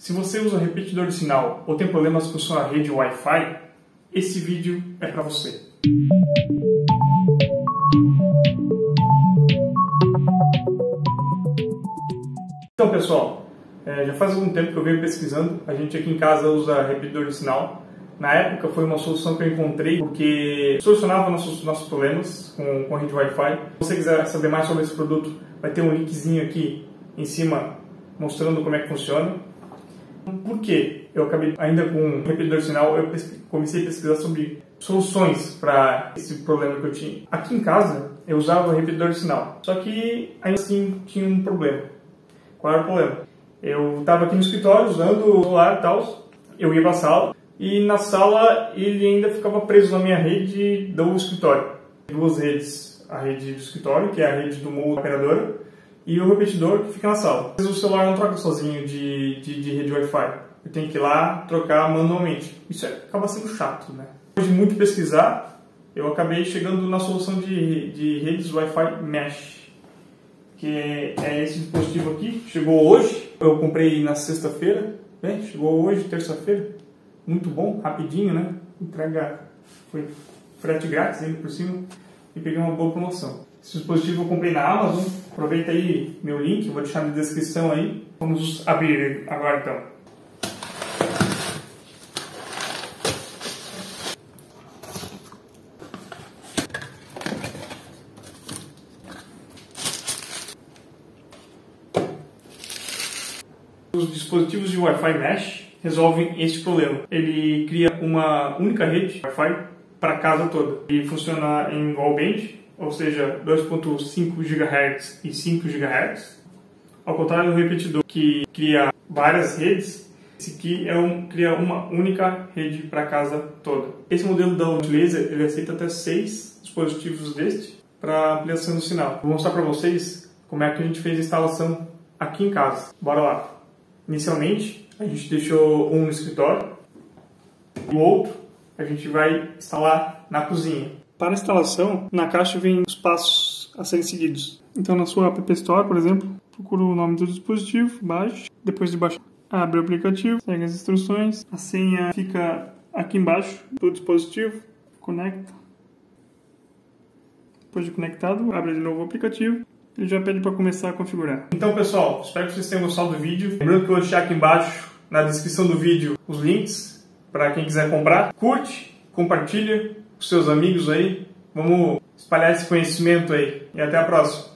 Se você usa repetidor de sinal ou tem problemas com sua rede Wi-Fi, esse vídeo é para você. Então pessoal, é, já faz algum tempo que eu venho pesquisando, a gente aqui em casa usa repetidor de sinal. Na época foi uma solução que eu encontrei porque solucionava nossos, nossos problemas com, com a rede Wi-Fi. Se você quiser saber mais sobre esse produto, vai ter um linkzinho aqui em cima mostrando como é que funciona. Por quê? Eu acabei ainda com um repetidor de sinal, eu comecei a pesquisar sobre soluções para esse problema que eu tinha. Aqui em casa, eu usava o repetidor de sinal, só que ainda assim tinha um problema. Qual era o problema? Eu estava aqui no escritório usando o celular e tal, eu ia para a sala e na sala ele ainda ficava preso na minha rede do escritório. Duas redes, a rede do escritório, que é a rede do modo operadora, e o repetidor que fica na sala. Às vezes o celular não troca sozinho de, de, de rede Wi-Fi. Eu tenho que ir lá trocar manualmente. Isso acaba sendo chato, né? Depois de muito pesquisar, eu acabei chegando na solução de, de redes Wi-Fi Mesh, que é, esse dispositivo aqui. Chegou hoje, eu comprei na sexta-feira, né? chegou hoje, terça-feira. Muito bom, rapidinho, né? Entrega foi frete grátis ainda por cima e peguei uma boa promoção. Esse dispositivo eu comprei na Amazon. Aproveita aí meu link, vou deixar na descrição aí. Vamos abrir agora então. Os dispositivos de Wi-Fi Mesh resolvem este problema. Ele cria uma única rede Wi-Fi para casa toda e funciona em dual band, ou seja, 2.5 GHz e 5 GHz. Ao contrário do repetidor, que cria várias redes, esse aqui é um, cria uma única rede para casa toda. Esse modelo da Laser ele aceita até seis dispositivos deste para ampliação do sinal. Vou mostrar para vocês como é que a gente fez a instalação aqui em casa. Bora lá! Inicialmente, a gente deixou um no escritório e o outro a gente vai instalar na cozinha. Para a instalação, na caixa vem os passos a serem seguidos. Então, na sua App Store, por exemplo, procura o nome do dispositivo, baixe, depois de baixar, abre o aplicativo, segue as instruções, a senha fica aqui embaixo do dispositivo, conecta. Depois de conectado, abre de novo o aplicativo ele já pede para começar a configurar. Então, pessoal, espero que vocês tenham gostado do vídeo. Lembrando que eu vou deixar aqui embaixo, na descrição do vídeo, os links para quem quiser comprar. Curte, compartilha com seus amigos aí. Vamos espalhar esse conhecimento aí. E até a próxima.